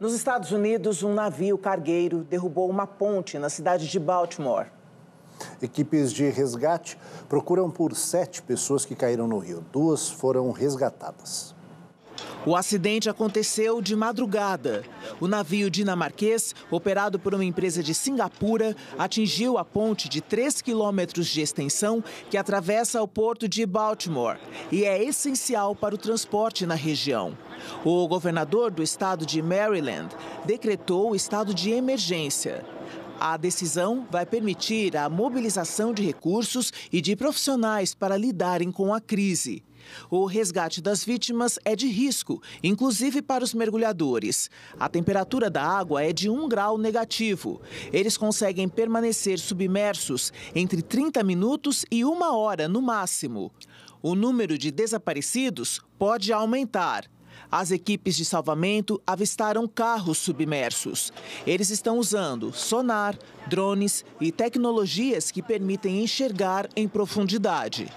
Nos Estados Unidos, um navio cargueiro derrubou uma ponte na cidade de Baltimore. Equipes de resgate procuram por sete pessoas que caíram no rio. Duas foram resgatadas. O acidente aconteceu de madrugada. O navio dinamarquês, operado por uma empresa de Singapura, atingiu a ponte de 3 quilômetros de extensão que atravessa o porto de Baltimore e é essencial para o transporte na região. O governador do estado de Maryland decretou o estado de emergência. A decisão vai permitir a mobilização de recursos e de profissionais para lidarem com a crise. O resgate das vítimas é de risco, inclusive para os mergulhadores. A temperatura da água é de 1 grau negativo. Eles conseguem permanecer submersos entre 30 minutos e uma hora no máximo. O número de desaparecidos pode aumentar. As equipes de salvamento avistaram carros submersos. Eles estão usando sonar, drones e tecnologias que permitem enxergar em profundidade.